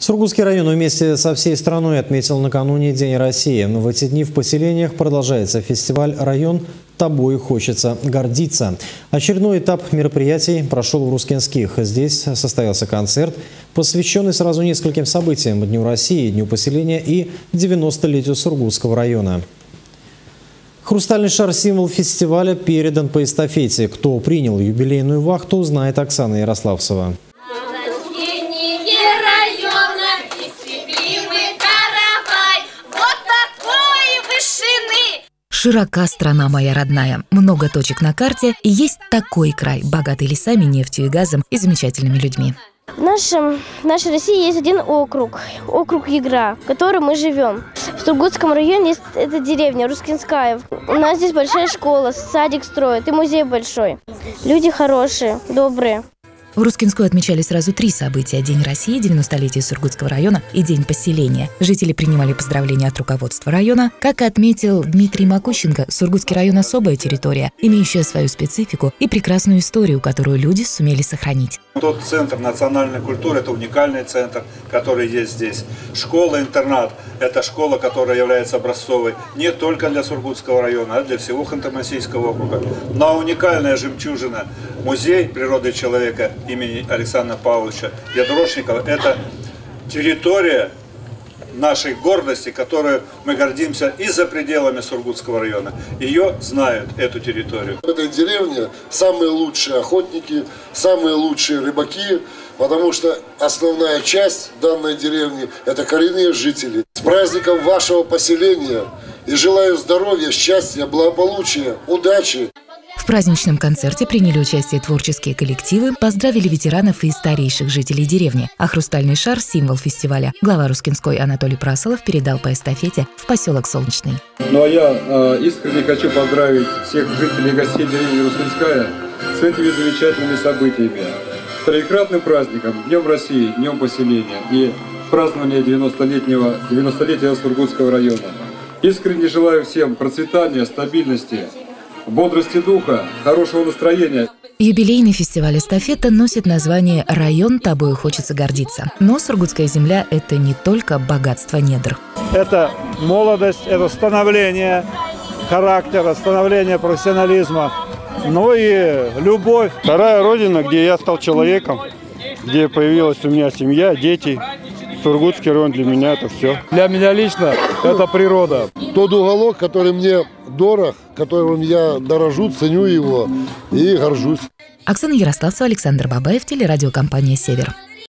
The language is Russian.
Сургутский район вместе со всей страной отметил накануне День России. В эти дни в поселениях продолжается фестиваль «Район. Тобой хочется гордиться». Очередной этап мероприятий прошел в Рускинских. Здесь состоялся концерт, посвященный сразу нескольким событиям – Дню России, Дню поселения и 90-летию Сургутского района. Хрустальный шар – символ фестиваля передан по эстафете. Кто принял юбилейную вахту, узнает Оксана Ярославцева. Широка страна моя родная, много точек на карте, и есть такой край, богатый лесами, нефтью и газом и замечательными людьми. В, нашем, в нашей России есть один округ, округ Ягра, в котором мы живем. В Сургутском районе есть эта деревня, Рускинская. У нас здесь большая школа, садик строят и музей большой. Люди хорошие, добрые. В Рускинскую отмечали сразу три события – День России, 90-летие Сургутского района и День поселения. Жители принимали поздравления от руководства района. Как отметил Дмитрий Макущенко, Сургутский район – особая территория, имеющая свою специфику и прекрасную историю, которую люди сумели сохранить. Тот центр национальной культуры – это уникальный центр, который есть здесь. Школа-интернат – это школа, которая является образцовой не только для Сургутского района, а для всего Ханты-Мансийского округа. Но уникальная жемчужина – музей природы человека имени Александра Павловича Ядрошникова – это территория нашей гордости, которую мы гордимся и за пределами Сургутского района. Ее знают, эту территорию. В этой деревне самые лучшие охотники, самые лучшие рыбаки, потому что основная часть данной деревни – это коренные жители. С праздником вашего поселения и желаю здоровья, счастья, благополучия, удачи праздничном концерте приняли участие творческие коллективы, поздравили ветеранов и старейших жителей деревни, а «Хрустальный шар» – символ фестиваля. Глава Рускинской Анатолий Прасолов передал по эстафете в поселок Солнечный. Ну а я э, искренне хочу поздравить всех жителей и гостей деревни Рускинская с этими замечательными событиями. С троекратным праздником, Днем России, Днем поселения и празднования 90-летнего 90-летия Сургутского района. Искренне желаю всем процветания, стабильности, бодрости духа, хорошего настроения. Юбилейный фестиваль эстафета носит название «Район тобой хочется гордиться». Но Сургутская земля – это не только богатство недр. Это молодость, это становление характера, становление профессионализма, ну и любовь. Вторая родина, где я стал человеком, где появилась у меня семья, дети. Сургутский район для меня это все. Для меня лично это природа. Тот уголок, который мне дорог, которым я дорожу, ценю его и горжусь. Оксана Ярославцева, Александр Бабаев, телерадиокомпания «Север».